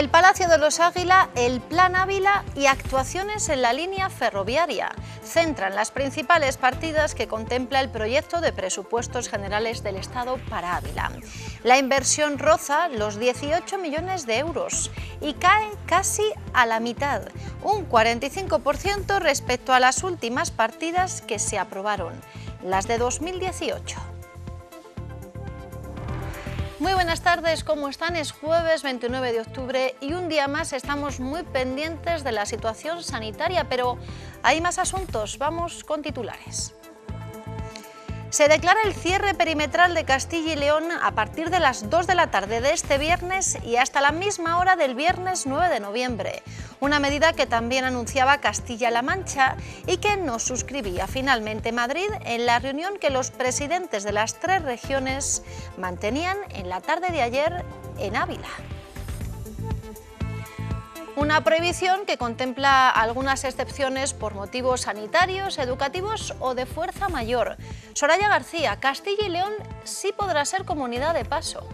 el Palacio de los Águila, el Plan Ávila y actuaciones en la línea ferroviaria. Centran las principales partidas que contempla el proyecto de presupuestos generales del Estado para Ávila. La inversión roza los 18 millones de euros y cae casi a la mitad, un 45% respecto a las últimas partidas que se aprobaron, las de 2018. Muy buenas tardes, ¿cómo están? Es jueves 29 de octubre y un día más estamos muy pendientes de la situación sanitaria, pero hay más asuntos. Vamos con titulares. Se declara el cierre perimetral de Castilla y León a partir de las 2 de la tarde de este viernes y hasta la misma hora del viernes 9 de noviembre, una medida que también anunciaba Castilla-La Mancha y que no suscribía finalmente Madrid en la reunión que los presidentes de las tres regiones mantenían en la tarde de ayer en Ávila. Una prohibición que contempla algunas excepciones por motivos sanitarios, educativos o de fuerza mayor. Soraya García, Castilla y León sí podrá ser comunidad de paso.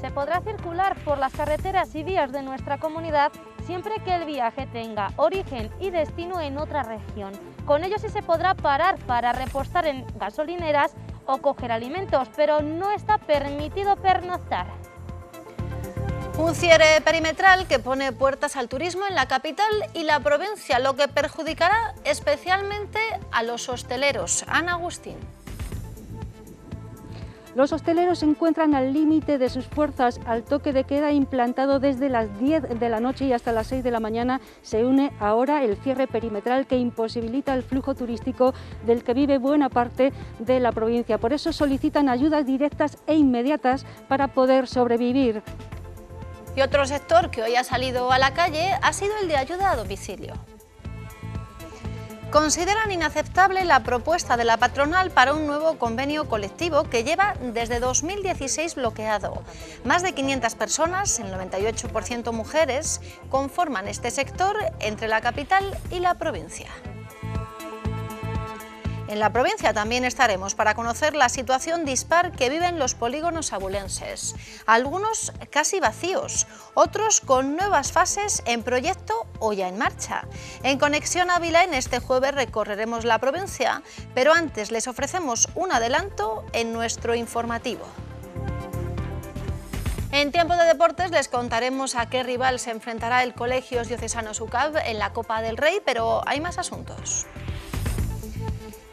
Se podrá circular por las carreteras y vías de nuestra comunidad siempre que el viaje tenga origen y destino en otra región. Con ello sí se podrá parar para repostar en gasolineras o coger alimentos, pero no está permitido pernoctar. Un cierre perimetral que pone puertas al turismo en la capital y la provincia, lo que perjudicará especialmente a los hosteleros. Ana Agustín. Los hosteleros se encuentran al límite de sus fuerzas al toque de queda implantado desde las 10 de la noche y hasta las 6 de la mañana. Se une ahora el cierre perimetral que imposibilita el flujo turístico del que vive buena parte de la provincia. Por eso solicitan ayudas directas e inmediatas para poder sobrevivir. Y otro sector que hoy ha salido a la calle ha sido el de ayuda a domicilio. Consideran inaceptable la propuesta de la patronal para un nuevo convenio colectivo que lleva desde 2016 bloqueado. Más de 500 personas, el 98% mujeres, conforman este sector entre la capital y la provincia. En la provincia también estaremos para conocer la situación dispar que viven los polígonos abulenses, algunos casi vacíos, otros con nuevas fases en proyecto o ya en marcha. En Conexión Ávila en este jueves recorreremos la provincia, pero antes les ofrecemos un adelanto en nuestro informativo. En tiempo de deportes les contaremos a qué rival se enfrentará el Colegio Diocesano SUCAB en la Copa del Rey, pero hay más asuntos.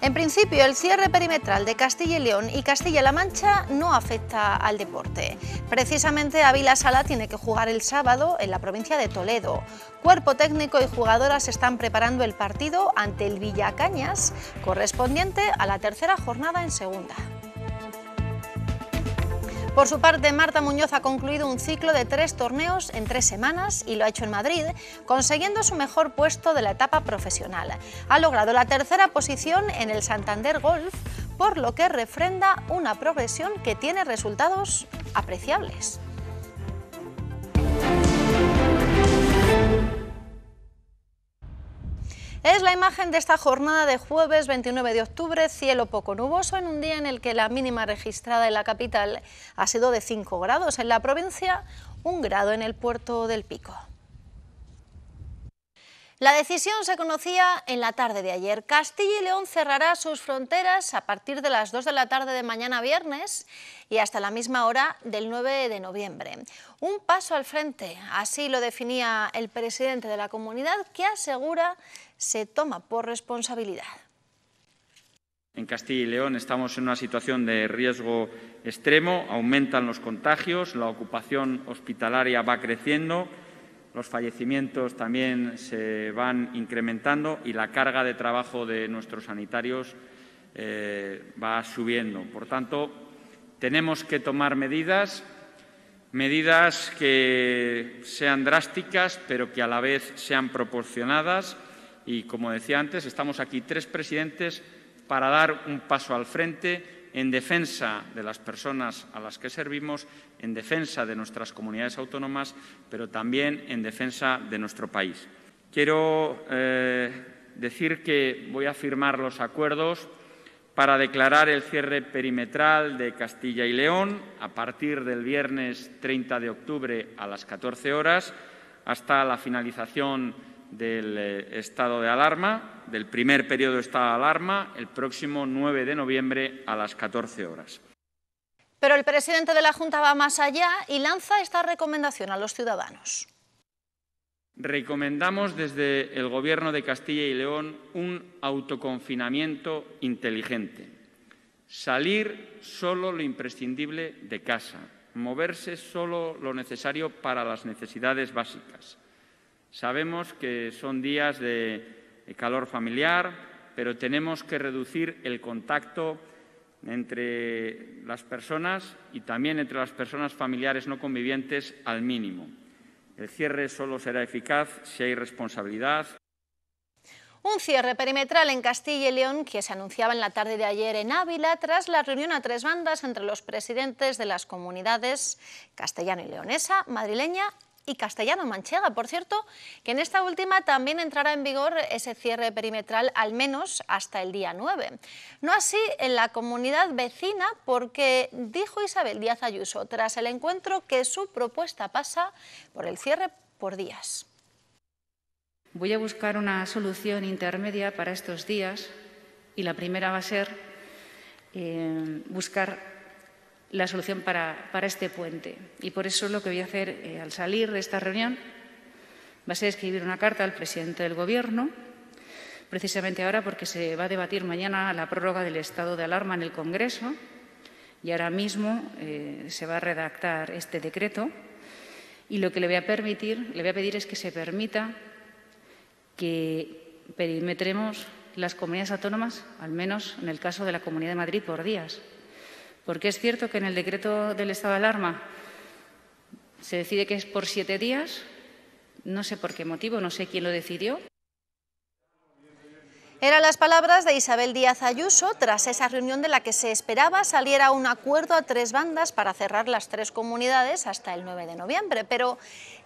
En principio, el cierre perimetral de Castilla y León y Castilla-La Mancha no afecta al deporte. Precisamente Ávila Sala tiene que jugar el sábado en la provincia de Toledo. Cuerpo técnico y jugadoras están preparando el partido ante el Villacañas, correspondiente a la tercera jornada en segunda. Por su parte, Marta Muñoz ha concluido un ciclo de tres torneos en tres semanas y lo ha hecho en Madrid, consiguiendo su mejor puesto de la etapa profesional. Ha logrado la tercera posición en el Santander Golf, por lo que refrenda una progresión que tiene resultados apreciables. Es la imagen de esta jornada de jueves 29 de octubre, cielo poco nuboso en un día en el que la mínima registrada en la capital ha sido de 5 grados, en la provincia un grado en el puerto del Pico. La decisión se conocía en la tarde de ayer. Castilla y León cerrará sus fronteras a partir de las 2 de la tarde de mañana viernes y hasta la misma hora del 9 de noviembre. Un paso al frente, así lo definía el presidente de la comunidad, que asegura se toma por responsabilidad. En Castilla y León estamos en una situación de riesgo extremo, aumentan los contagios, la ocupación hospitalaria va creciendo, los fallecimientos también se van incrementando y la carga de trabajo de nuestros sanitarios eh, va subiendo. Por tanto, tenemos que tomar medidas, medidas que sean drásticas, pero que a la vez sean proporcionadas. Y, como decía antes, estamos aquí tres presidentes para dar un paso al frente en defensa de las personas a las que servimos, en defensa de nuestras comunidades autónomas, pero también en defensa de nuestro país. Quiero eh, decir que voy a firmar los acuerdos para declarar el cierre perimetral de Castilla y León a partir del viernes 30 de octubre a las 14 horas hasta la finalización del eh, estado de alarma, del primer periodo de estado de alarma, el próximo 9 de noviembre a las 14 horas. Pero el presidente de la Junta va más allá y lanza esta recomendación a los ciudadanos. Recomendamos desde el Gobierno de Castilla y León un autoconfinamiento inteligente. Salir solo lo imprescindible de casa, moverse solo lo necesario para las necesidades básicas. Sabemos que son días de calor familiar, pero tenemos que reducir el contacto entre las personas y también entre las personas familiares no convivientes al mínimo. El cierre solo será eficaz si hay responsabilidad. Un cierre perimetral en Castilla y León que se anunciaba en la tarde de ayer en Ávila tras la reunión a tres bandas entre los presidentes de las comunidades castellano y leonesa, madrileña y castellano-manchega. Por cierto, que en esta última también entrará en vigor ese cierre perimetral al menos hasta el día 9. No así en la comunidad vecina porque dijo Isabel Díaz Ayuso tras el encuentro que su propuesta pasa por el cierre por días. Voy a buscar una solución intermedia para estos días y la primera va a ser eh, buscar la solución para, este puente. Y por eso lo que voy a hacer eh, al salir de esta reunión va a ser escribir una carta al presidente del Gobierno, precisamente ahora porque se va a debatir mañana la prórroga del estado de alarma en el Congreso y ahora mismo eh, se va a redactar este decreto y lo que le voy a permitir, le voy a pedir es que se permita que perimetremos las comunidades autónomas, al menos en el caso de la Comunidad de Madrid, por días. Porque es cierto que en el decreto del estado de alarma se decide que es por siete días. No sé por qué motivo, no sé quién lo decidió. Eran las palabras de Isabel Díaz Ayuso tras esa reunión de la que se esperaba saliera un acuerdo a tres bandas para cerrar las tres comunidades hasta el 9 de noviembre. Pero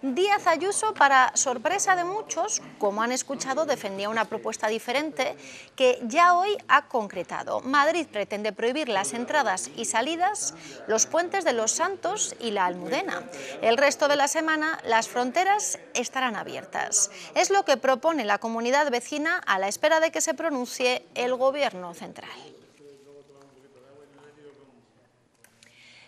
Díaz Ayuso, para sorpresa de muchos, como han escuchado, defendía una propuesta diferente que ya hoy ha concretado. Madrid pretende prohibir las entradas y salidas, los puentes de los Santos y la Almudena. El resto de la semana las fronteras estarán abiertas. Es lo que propone la comunidad vecina a la espera de que se pronuncie el Gobierno central.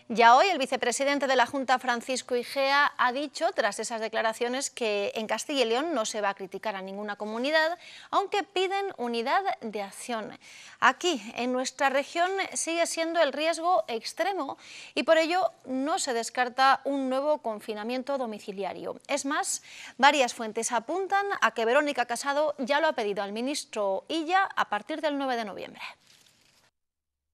Ya hoy el vicepresidente de la Junta, Francisco Igea, ha dicho, tras esas declaraciones, que en Castilla y León no se va a criticar a ninguna comunidad, aunque piden unidad de acción. Aquí, en nuestra región, sigue siendo el riesgo extremo y por ello no se descarta un nuevo confinamiento domiciliario. Es más, varias fuentes apuntan a que Verónica Casado ya lo ha pedido al ministro Illa a partir del 9 de noviembre.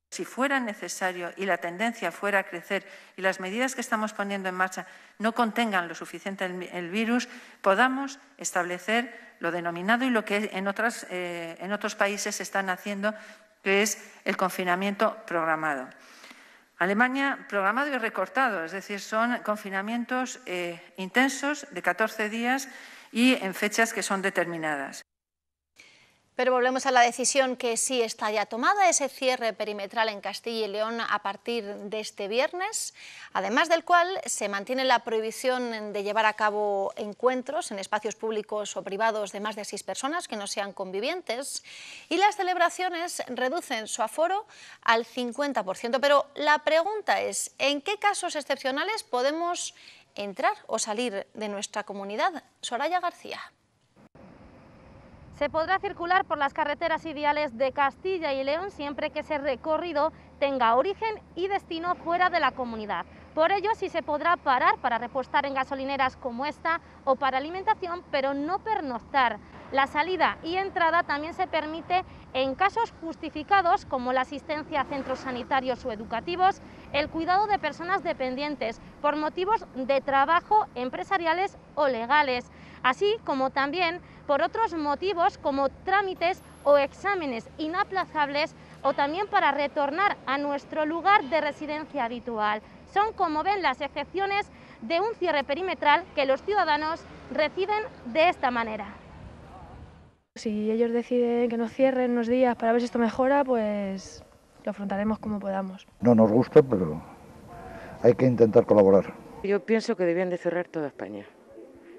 Si fuera necesario y la tendencia fuera a crecer y las medidas que estamos poniendo en marcha no contengan lo suficiente el, virus, podamos establecer lo denominado y lo que en, eh, en otros países están haciendo, que es el confinamiento programado. Alemania programado y recortado, es decir, son confinamientos eh, intensos de 14 días y en fechas que son determinadas. Pero volvemos a la decisión que sí está ya tomada, ese cierre perimetral en Castilla y León a partir de este viernes, además del cual se mantiene la prohibición de llevar a cabo encuentros en espacios públicos o privados de más de seis personas que no sean convivientes y las celebraciones reducen su aforo al 50%. Pero la pregunta es, ¿en qué casos excepcionales podemos entrar o salir de nuestra comunidad? Soraya García. Se podrá circular por las carreteras ideales de Castilla y León siempre que ese recorrido tenga origen y destino fuera de la comunidad. Por ello sí se podrá parar para repostar en gasolineras como esta o para alimentación, pero no pernoctar. La salida y entrada también se permite en casos justificados como la asistencia a centros sanitarios o educativos, el cuidado de personas dependientes por motivos de trabajo empresariales o legales, así como también por otros motivos como trámites o exámenes inaplazables o también para retornar a nuestro lugar de residencia habitual. Son, como ven, las excepciones de un cierre perimetral que los ciudadanos reciben de esta manera. Si ellos deciden que nos cierren unos días para ver si esto mejora, pues lo afrontaremos como podamos. No nos gusta, pero hay que intentar colaborar. Yo pienso que debían de cerrar toda España,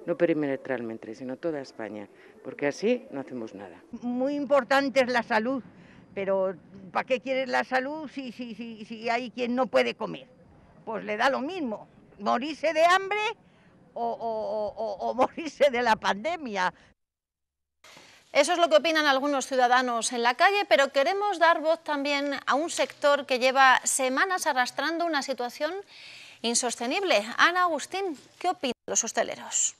no perimetralmente, sino toda España, porque así no hacemos nada. Muy importante es la salud, pero ¿para qué quieres la salud si, si, si, si hay quien no puede comer? Pues le da lo mismo, morirse de hambre o, o, o, o morirse de la pandemia. Eso es lo que opinan algunos ciudadanos en la calle, pero queremos dar voz también a un sector que lleva semanas arrastrando una situación insostenible. Ana Agustín, ¿qué opinan los hosteleros?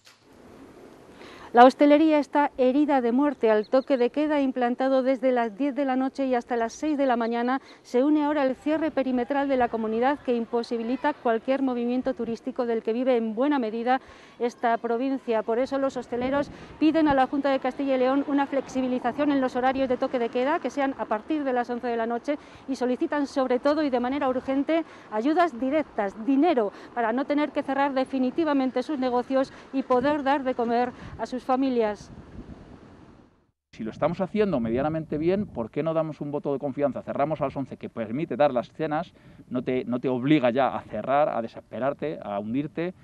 La hostelería está herida de muerte al toque de queda implantado desde las 10 de la noche y hasta las 6 de la mañana. Se une ahora el cierre perimetral de la comunidad que imposibilita cualquier movimiento turístico del que vive en buena medida esta provincia. Por eso los hosteleros piden a la Junta de Castilla y León una flexibilización en los horarios de toque de queda que sean a partir de las 11 de la noche y solicitan sobre todo y de manera urgente ayudas directas, dinero, para no tener que cerrar definitivamente sus negocios y poder dar de comer a sus familias. Si lo estamos haciendo medianamente bien, ¿por qué no damos un voto de confianza? Cerramos a las 11 que permite dar las cenas, no te, no te obliga ya a cerrar, a desesperarte, a hundirte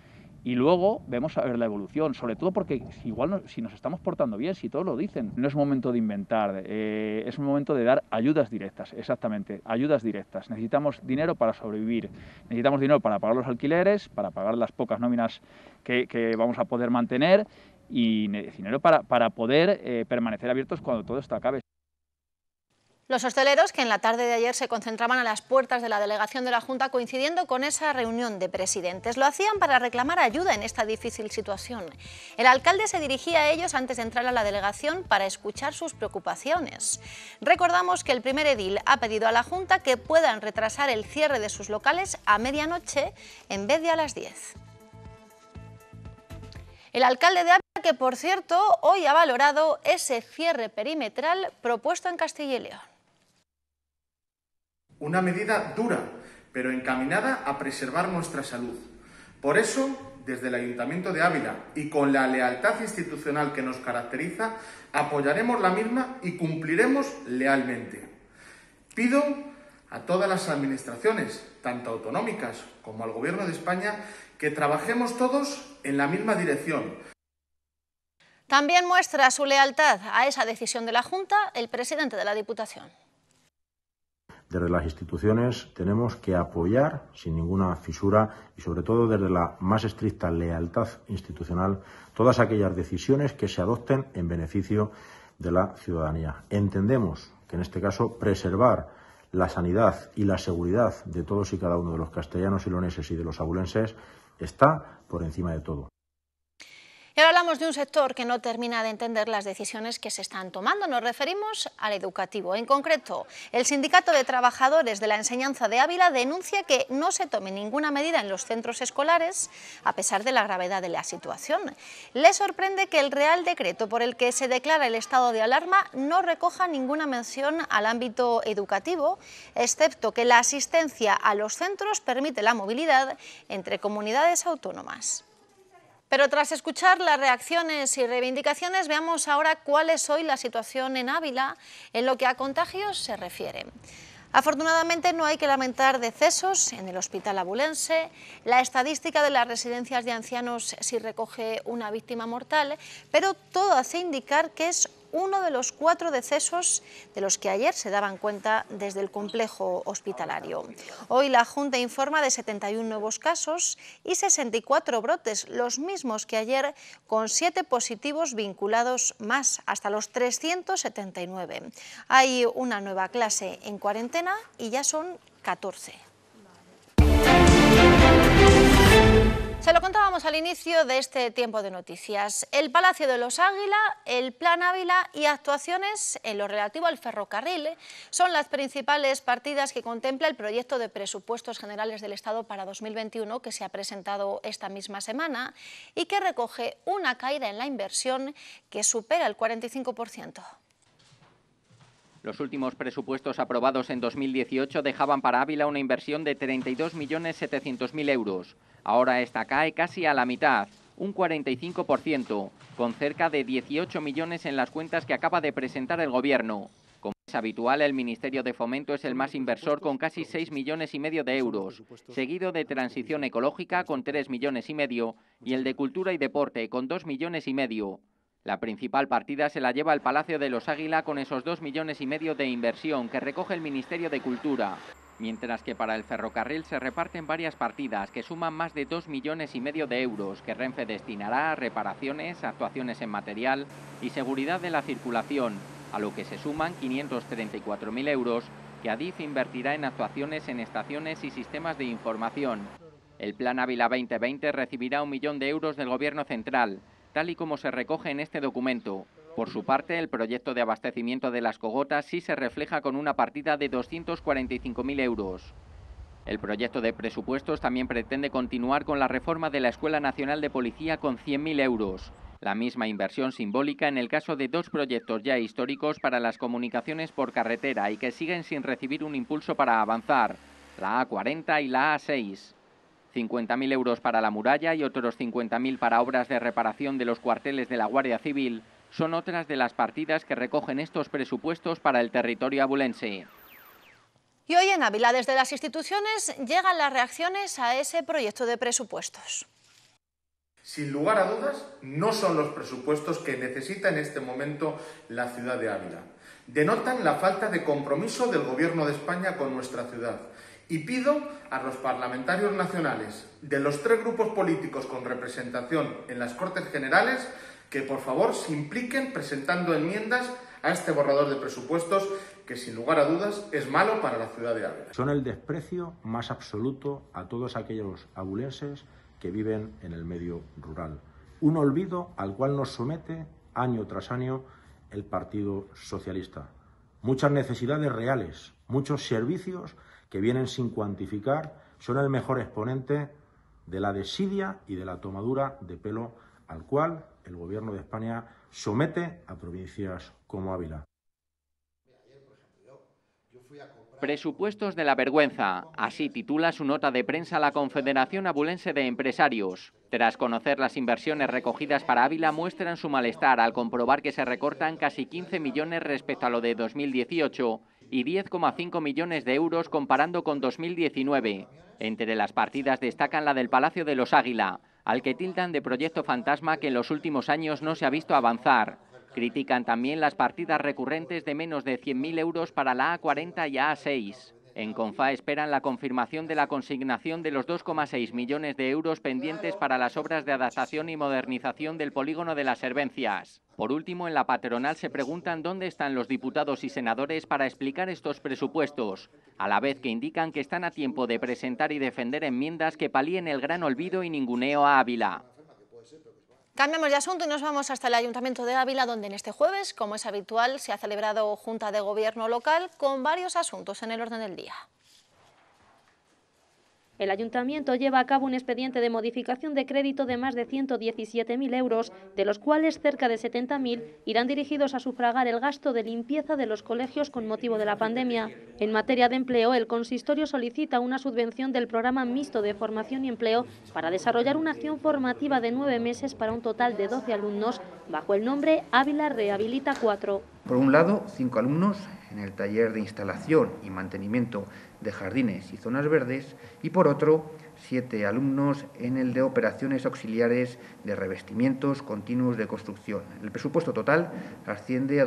y luego vemos a ver la evolución, sobre todo porque igual no, si nos estamos portando bien, si todos lo dicen, no es momento de inventar, eh, es un momento de dar ayudas directas, exactamente, ayudas directas. Necesitamos dinero para sobrevivir, necesitamos dinero para pagar los alquileres, para pagar las pocas nóminas que, que vamos a poder mantener y dinero para, para poder eh, permanecer abiertos cuando todo esto acabe. Los hosteleros que en la tarde de ayer se concentraban a las puertas de la delegación de la Junta coincidiendo con esa reunión de presidentes. Lo hacían para reclamar ayuda en esta difícil situación. El alcalde se dirigía a ellos antes de entrar a la delegación para escuchar sus preocupaciones. Recordamos que el primer edil ha pedido a la Junta que puedan retrasar el cierre de sus locales a medianoche en vez de a las 10. El alcalde de que por cierto hoy ha valorado ese cierre perimetral propuesto en Castilla y León. Una medida dura, pero encaminada a preservar nuestra salud. Por eso, desde el Ayuntamiento de Ávila y con la lealtad institucional que nos caracteriza, apoyaremos la misma y cumpliremos lealmente. Pido a todas las administraciones, tanto autonómicas como al Gobierno de España, que trabajemos todos en la misma dirección. También muestra su lealtad a esa decisión de la Junta el presidente de la Diputación. Desde las instituciones tenemos que apoyar sin ninguna fisura y sobre todo desde la más estricta lealtad institucional todas aquellas decisiones que se adopten en beneficio de la ciudadanía. Entendemos que en este caso preservar la sanidad y la seguridad de todos y cada uno de los castellanos y y de los abulenses está por encima de todo. Y ahora hablamos de un sector que no termina de entender las decisiones que se están tomando. Nos referimos al educativo. En concreto, el Sindicato de Trabajadores de la Enseñanza de Ávila denuncia que no se tome ninguna medida en los centros escolares a pesar de la gravedad de la situación. Le sorprende que el Real Decreto por el que se declara el estado de alarma no recoja ninguna mención al ámbito educativo, excepto que la asistencia a los centros permite la movilidad entre comunidades autónomas. Pero tras escuchar las reacciones y reivindicaciones, veamos ahora cuál es hoy la situación en Ávila en lo que a contagios se refiere. Afortunadamente no hay que lamentar decesos en el hospital abulense, la estadística de las residencias de ancianos sí recoge una víctima mortal, pero todo hace indicar que es uno de los cuatro decesos de los que ayer se daban cuenta desde el complejo hospitalario. Hoy la Junta informa de 71 nuevos casos y 64 brotes, los mismos que ayer, con siete positivos vinculados más, hasta los 379. Hay una nueva clase en cuarentena y ya son 14. Se lo contábamos al inicio de este tiempo de noticias. El Palacio de los Águila, el Plan Ávila y actuaciones en lo relativo al ferrocarril son las principales partidas que contempla el proyecto de presupuestos generales del Estado para 2021 que se ha presentado esta misma semana y que recoge una caída en la inversión que supera el 45%. Los últimos presupuestos aprobados en 2018 dejaban para Ávila una inversión de 32.700.000 euros. Ahora esta cae casi a la mitad, un 45%, con cerca de 18 millones en las cuentas que acaba de presentar el Gobierno. Como es habitual, el Ministerio de Fomento es el más inversor con casi 6 millones y medio de euros, seguido de Transición Ecológica con 3 millones y medio y el de Cultura y Deporte con 2 millones y medio. La principal partida se la lleva el Palacio de los Águila con esos 2 millones y medio de inversión que recoge el Ministerio de Cultura mientras que para el ferrocarril se reparten varias partidas que suman más de 2 millones y medio de euros que Renfe destinará a reparaciones, actuaciones en material y seguridad de la circulación, a lo que se suman 534.000 euros que Adif invertirá en actuaciones en estaciones y sistemas de información. El Plan Ávila 2020 recibirá un millón de euros del Gobierno central, tal y como se recoge en este documento, por su parte, el proyecto de abastecimiento de las cogotas sí se refleja con una partida de 245.000 euros. El proyecto de presupuestos también pretende continuar con la reforma de la Escuela Nacional de Policía con 100.000 euros. La misma inversión simbólica en el caso de dos proyectos ya históricos para las comunicaciones por carretera y que siguen sin recibir un impulso para avanzar, la A40 y la A6. 50.000 euros para la muralla y otros 50.000 para obras de reparación de los cuarteles de la Guardia Civil son otras de las partidas que recogen estos presupuestos para el territorio abulense. Y hoy en Ávila, desde las instituciones, llegan las reacciones a ese proyecto de presupuestos. Sin lugar a dudas, no son los presupuestos que necesita en este momento la ciudad de Ávila. Denotan la falta de compromiso del Gobierno de España con nuestra ciudad. Y pido a los parlamentarios nacionales de los tres grupos políticos con representación en las Cortes Generales que por favor se impliquen presentando enmiendas a este borrador de presupuestos que sin lugar a dudas es malo para la ciudad de Ávila. Son el desprecio más absoluto a todos aquellos abulenses que viven en el medio rural. Un olvido al cual nos somete año tras año el Partido Socialista. Muchas necesidades reales, muchos servicios que vienen sin cuantificar, son el mejor exponente de la desidia y de la tomadura de pelo al cual el Gobierno de España somete a provincias como Ávila. Presupuestos de la vergüenza. Así titula su nota de prensa la Confederación Abulense de Empresarios. Tras conocer las inversiones recogidas para Ávila, muestran su malestar al comprobar que se recortan casi 15 millones respecto a lo de 2018 y 10,5 millones de euros comparando con 2019. Entre las partidas destacan la del Palacio de los Águila, al que tildan de proyecto fantasma que en los últimos años no se ha visto avanzar. Critican también las partidas recurrentes de menos de 100.000 euros para la A40 y A6. En CONFA esperan la confirmación de la consignación de los 2,6 millones de euros pendientes para las obras de adaptación y modernización del polígono de las Servencias. Por último, en la patronal se preguntan dónde están los diputados y senadores para explicar estos presupuestos, a la vez que indican que están a tiempo de presentar y defender enmiendas que palíen el gran olvido y ninguneo a Ávila. Cambiamos de asunto y nos vamos hasta el Ayuntamiento de Ávila, donde en este jueves, como es habitual, se ha celebrado Junta de Gobierno local con varios asuntos en el orden del día. El ayuntamiento lleva a cabo un expediente de modificación de crédito de más de 117.000 euros, de los cuales cerca de 70.000 irán dirigidos a sufragar el gasto de limpieza de los colegios con motivo de la pandemia. En materia de empleo, el consistorio solicita una subvención del programa mixto de formación y empleo para desarrollar una acción formativa de nueve meses para un total de 12 alumnos bajo el nombre Ávila Rehabilita 4. Por un lado, cinco alumnos en el taller de instalación y mantenimiento de jardines y zonas verdes y por otro siete alumnos en el de operaciones auxiliares de revestimientos continuos de construcción. El presupuesto total asciende a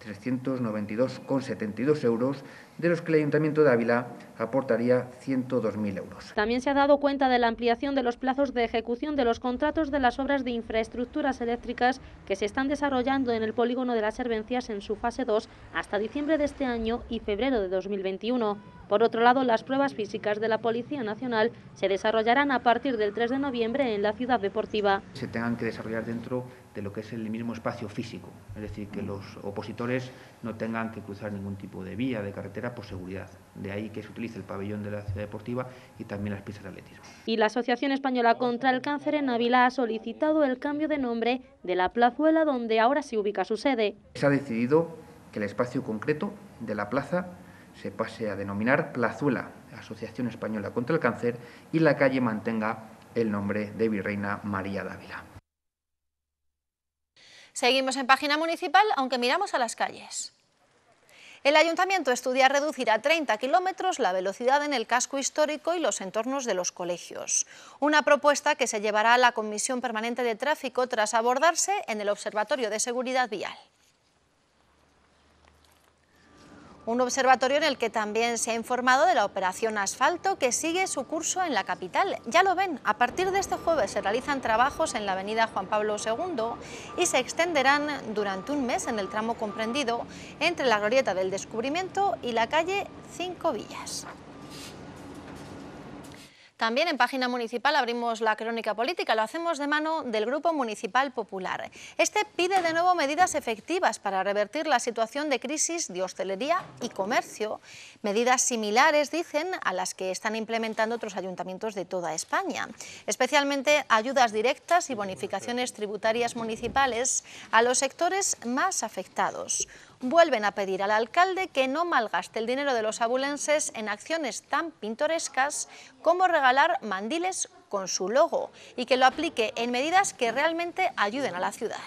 286.392,72 euros, de los que el Ayuntamiento de Ávila aportaría 102.000 euros. También se ha dado cuenta de la ampliación de los plazos de ejecución de los contratos de las obras de infraestructuras eléctricas que se están desarrollando en el polígono de las Servencias en su fase 2 hasta diciembre de este año y febrero de 2021. Por otro lado, las pruebas físicas de la Policía Nacional se desarrollarán a partir del 3 de noviembre en la ciudad deportiva. Se tengan que desarrollar dentro de lo que es el mismo espacio físico, es decir, que los opositores no tengan que cruzar ningún tipo de vía, de carretera, por seguridad. De ahí que se utilice el pabellón de la ciudad deportiva y también las pistas de atletismo. Y la Asociación Española contra el Cáncer en Ávila ha solicitado el cambio de nombre de la plazuela donde ahora se ubica su sede. Se ha decidido que el espacio concreto de la plaza se pase a denominar Plazuela, Asociación Española contra el Cáncer, y la calle mantenga el nombre de Virreina María Dávila. Seguimos en página municipal, aunque miramos a las calles. El ayuntamiento estudia reducir a 30 kilómetros la velocidad en el casco histórico y los entornos de los colegios. Una propuesta que se llevará a la Comisión Permanente de Tráfico tras abordarse en el Observatorio de Seguridad Vial. Un observatorio en el que también se ha informado de la operación asfalto que sigue su curso en la capital. Ya lo ven, a partir de este jueves se realizan trabajos en la avenida Juan Pablo II y se extenderán durante un mes en el tramo comprendido entre la glorieta del descubrimiento y la calle Cinco Villas. También en página municipal abrimos la crónica política, lo hacemos de mano del Grupo Municipal Popular. Este pide de nuevo medidas efectivas para revertir la situación de crisis de hostelería y comercio, medidas similares, dicen, a las que están implementando otros ayuntamientos de toda España, especialmente ayudas directas y bonificaciones tributarias municipales a los sectores más afectados vuelven a pedir al alcalde que no malgaste el dinero de los abulenses en acciones tan pintorescas como regalar mandiles con su logo y que lo aplique en medidas que realmente ayuden a la ciudad.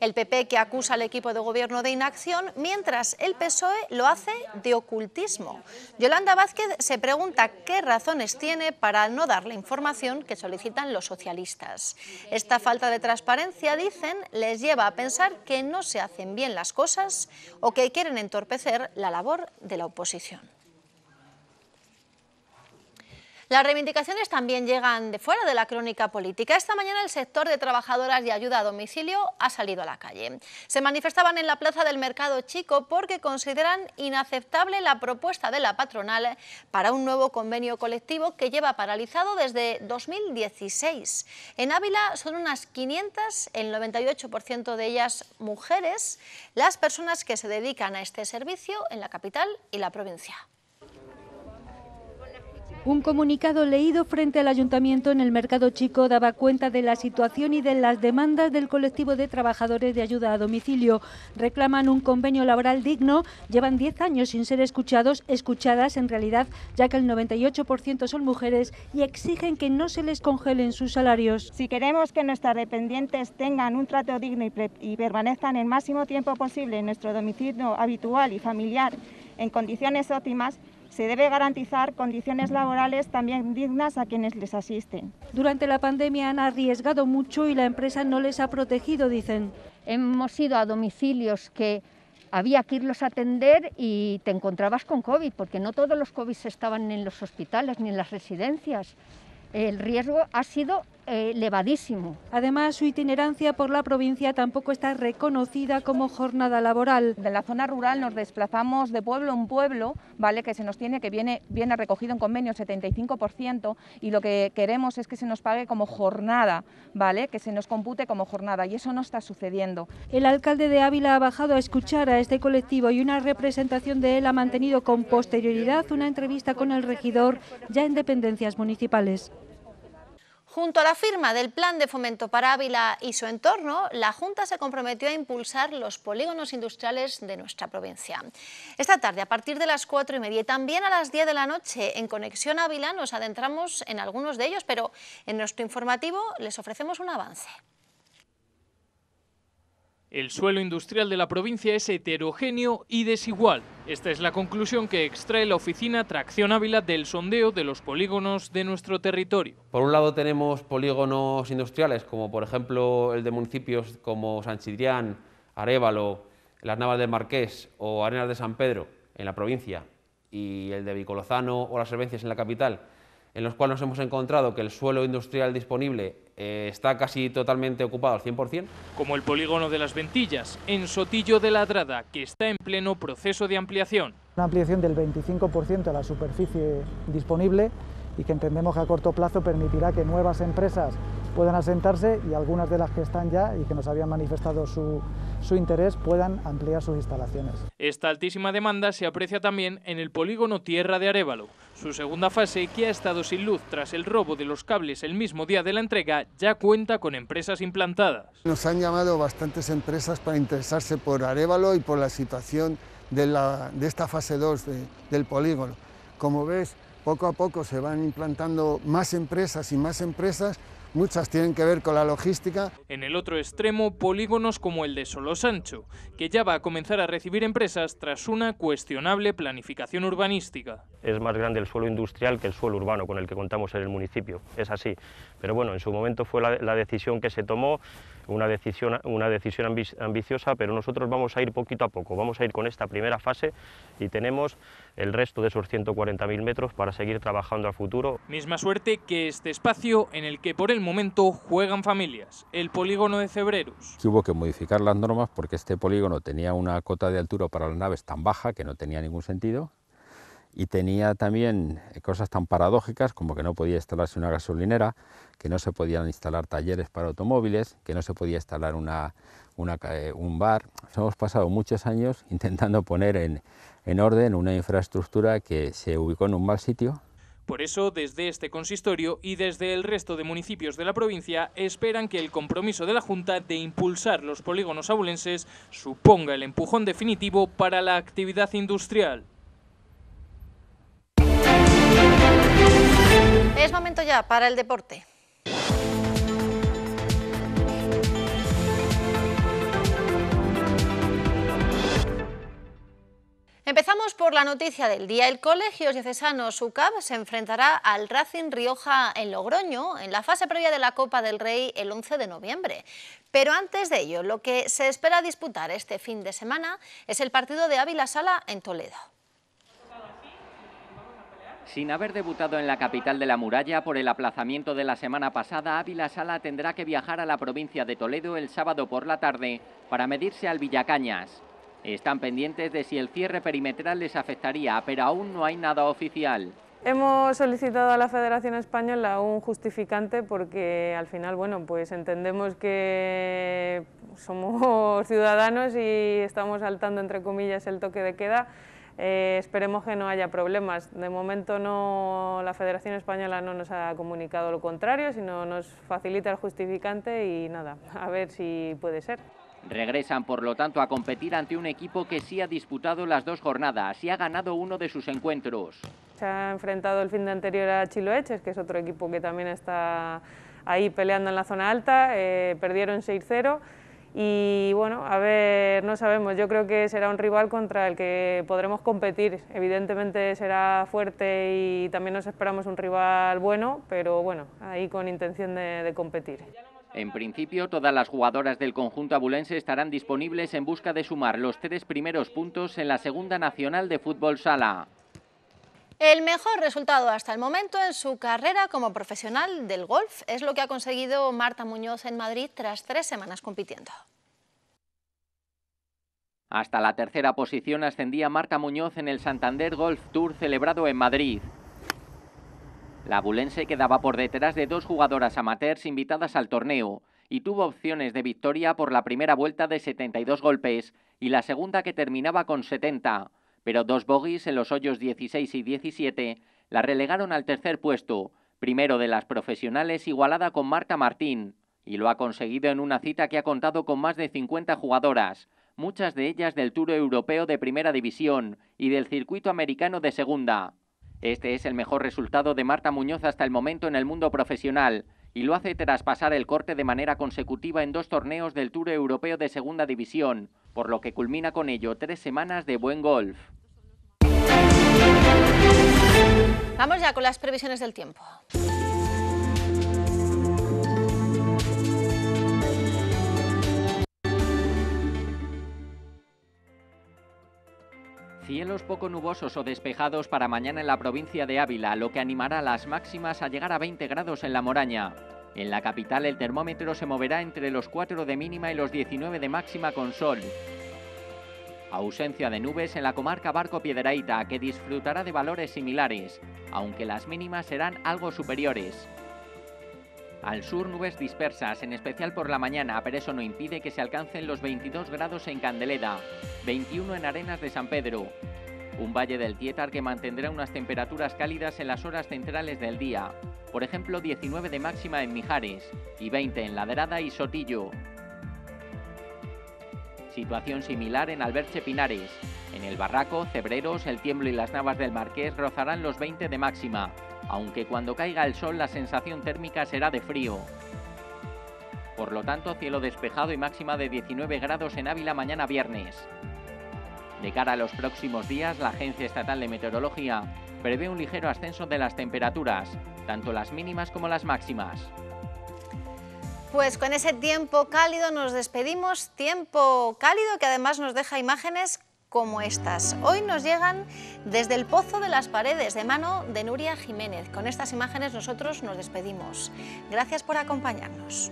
El PP que acusa al equipo de gobierno de inacción, mientras el PSOE lo hace de ocultismo. Yolanda Vázquez se pregunta qué razones tiene para no dar la información que solicitan los socialistas. Esta falta de transparencia, dicen, les lleva a pensar que no se hacen bien las cosas o que quieren entorpecer la labor de la oposición. Las reivindicaciones también llegan de fuera de la crónica política. Esta mañana el sector de trabajadoras de ayuda a domicilio ha salido a la calle. Se manifestaban en la plaza del Mercado Chico porque consideran inaceptable la propuesta de la patronal para un nuevo convenio colectivo que lleva paralizado desde 2016. En Ávila son unas 500, el 98% de ellas mujeres, las personas que se dedican a este servicio en la capital y la provincia. Un comunicado leído frente al ayuntamiento en el Mercado Chico daba cuenta de la situación y de las demandas del colectivo de trabajadores de ayuda a domicilio. Reclaman un convenio laboral digno, llevan 10 años sin ser escuchados, escuchadas en realidad, ya que el 98% son mujeres y exigen que no se les congelen sus salarios. Si queremos que nuestras dependientes tengan un trato digno y, y permanezcan el máximo tiempo posible en nuestro domicilio habitual y familiar en condiciones óptimas, se debe garantizar condiciones laborales también dignas a quienes les asisten. Durante la pandemia han arriesgado mucho y la empresa no les ha protegido, dicen. Hemos ido a domicilios que había que irlos a atender y te encontrabas con COVID, porque no todos los COVID estaban en los hospitales ni en las residencias. El riesgo ha sido elevadísimo. Además, su itinerancia por la provincia tampoco está reconocida como jornada laboral. De la zona rural nos desplazamos de pueblo en pueblo, ¿vale? que se nos tiene, que viene, viene recogido en convenio 75% y lo que queremos es que se nos pague como jornada, ¿vale? que se nos compute como jornada y eso no está sucediendo. El alcalde de Ávila ha bajado a escuchar a este colectivo y una representación de él ha mantenido con posterioridad una entrevista con el regidor ya en dependencias municipales. Junto a la firma del Plan de Fomento para Ávila y su entorno, la Junta se comprometió a impulsar los polígonos industriales de nuestra provincia. Esta tarde, a partir de las cuatro y media y también a las 10 de la noche, en Conexión Ávila, nos adentramos en algunos de ellos, pero en nuestro informativo les ofrecemos un avance. El suelo industrial de la provincia es heterogéneo y desigual. Esta es la conclusión que extrae la oficina Tracción Ávila del sondeo de los polígonos de nuestro territorio. Por un lado tenemos polígonos industriales, como por ejemplo el de municipios como San Chidrián, Arévalo, las Navas del Marqués o Arenas de San Pedro en la provincia y el de Vicolozano o las Servencias en la capital, en los cuales nos hemos encontrado que el suelo industrial disponible eh, está casi totalmente ocupado al 100%. Como el polígono de las Ventillas, en Sotillo de Ladrada, que está en pleno proceso de ampliación. Una ampliación del 25% de la superficie disponible y que entendemos que a corto plazo permitirá que nuevas empresas puedan asentarse y algunas de las que están ya y que nos habían manifestado su, su interés puedan ampliar sus instalaciones. Esta altísima demanda se aprecia también en el polígono Tierra de Arévalo. Su segunda fase, que ha estado sin luz tras el robo de los cables el mismo día de la entrega, ya cuenta con empresas implantadas. Nos han llamado bastantes empresas para interesarse por Arévalo y por la situación de, la, de esta fase 2 del polígono. Como ves, poco a poco se van implantando más empresas y más empresas muchas tienen que ver con la logística. En el otro extremo, polígonos como el de Solosancho, que ya va a comenzar a recibir empresas tras una cuestionable planificación urbanística. Es más grande el suelo industrial que el suelo urbano con el que contamos en el municipio, es así. Pero bueno, en su momento fue la, la decisión que se tomó, una decisión, una decisión ambiciosa, pero nosotros vamos a ir poquito a poco, vamos a ir con esta primera fase y tenemos el resto de esos 140.000 metros para seguir trabajando a futuro. Misma suerte que este espacio en el que por el momento juegan familias, el polígono de Cebreros. Hubo que modificar las normas porque este polígono tenía una cota de altura para las naves tan baja que no tenía ningún sentido y tenía también cosas tan paradójicas como que no podía instalarse una gasolinera, que no se podían instalar talleres para automóviles, que no se podía instalar eh, un bar. Hemos pasado muchos años intentando poner en, en orden una infraestructura que se ubicó en un mal sitio por eso, desde este consistorio y desde el resto de municipios de la provincia esperan que el compromiso de la Junta de impulsar los polígonos abulenses suponga el empujón definitivo para la actividad industrial. Es momento ya para el deporte. Empezamos por la noticia del día. El Colegio Diocesano SUCAB se enfrentará al Racing Rioja en Logroño en la fase previa de la Copa del Rey el 11 de noviembre. Pero antes de ello, lo que se espera disputar este fin de semana es el partido de Ávila Sala en Toledo. Sin haber debutado en la capital de la muralla por el aplazamiento de la semana pasada, Ávila Sala tendrá que viajar a la provincia de Toledo el sábado por la tarde para medirse al Villacañas. Están pendientes de si el cierre perimetral les afectaría, pero aún no hay nada oficial. Hemos solicitado a la Federación Española un justificante porque al final, bueno, pues entendemos que somos ciudadanos y estamos saltando, entre comillas, el toque de queda. Eh, esperemos que no haya problemas. De momento no, la Federación Española no nos ha comunicado lo contrario, sino nos facilita el justificante y nada, a ver si puede ser. Regresan, por lo tanto, a competir ante un equipo que sí ha disputado las dos jornadas y ha ganado uno de sus encuentros. Se ha enfrentado el fin de anterior a Chiloeches, que es otro equipo que también está ahí peleando en la zona alta, eh, perdieron 6-0 y bueno, a ver, no sabemos, yo creo que será un rival contra el que podremos competir, evidentemente será fuerte y también nos esperamos un rival bueno, pero bueno, ahí con intención de competir. En principio, todas las jugadoras del conjunto abulense estarán disponibles en busca de sumar los tres primeros puntos en la Segunda Nacional de Fútbol Sala. El mejor resultado hasta el momento en su carrera como profesional del golf es lo que ha conseguido Marta Muñoz en Madrid tras tres semanas compitiendo. Hasta la tercera posición ascendía Marta Muñoz en el Santander Golf Tour celebrado en Madrid. La Bulense quedaba por detrás de dos jugadoras amateurs invitadas al torneo y tuvo opciones de victoria por la primera vuelta de 72 golpes y la segunda que terminaba con 70, pero dos bogies en los hoyos 16 y 17 la relegaron al tercer puesto, primero de las profesionales igualada con Marta Martín, y lo ha conseguido en una cita que ha contado con más de 50 jugadoras, muchas de ellas del Tour Europeo de Primera División y del Circuito Americano de Segunda. Este es el mejor resultado de Marta Muñoz hasta el momento en el mundo profesional y lo hace tras pasar el corte de manera consecutiva en dos torneos del Tour Europeo de Segunda División, por lo que culmina con ello tres semanas de buen golf. Vamos ya con las previsiones del tiempo. Cielos poco nubosos o despejados para mañana en la provincia de Ávila, lo que animará las máximas a llegar a 20 grados en la Moraña. En la capital el termómetro se moverá entre los 4 de mínima y los 19 de máxima con sol. Ausencia de nubes en la comarca Barco Piedraíta, que disfrutará de valores similares, aunque las mínimas serán algo superiores. Al sur nubes dispersas, en especial por la mañana, pero eso no impide que se alcancen los 22 grados en Candeleda, 21 en Arenas de San Pedro. Un valle del Tietar que mantendrá unas temperaturas cálidas en las horas centrales del día, por ejemplo 19 de máxima en Mijares y 20 en Ladrada y Sotillo. Situación similar en Alberche Pinares. En el Barraco, Cebreros, El Tiemblo y las Navas del Marqués rozarán los 20 de máxima aunque cuando caiga el sol la sensación térmica será de frío. Por lo tanto, cielo despejado y máxima de 19 grados en Ávila mañana viernes. De cara a los próximos días, la Agencia Estatal de Meteorología prevé un ligero ascenso de las temperaturas, tanto las mínimas como las máximas. Pues con ese tiempo cálido nos despedimos, tiempo cálido que además nos deja imágenes como estas. Hoy nos llegan desde el Pozo de las Paredes, de mano de Nuria Jiménez. Con estas imágenes nosotros nos despedimos. Gracias por acompañarnos.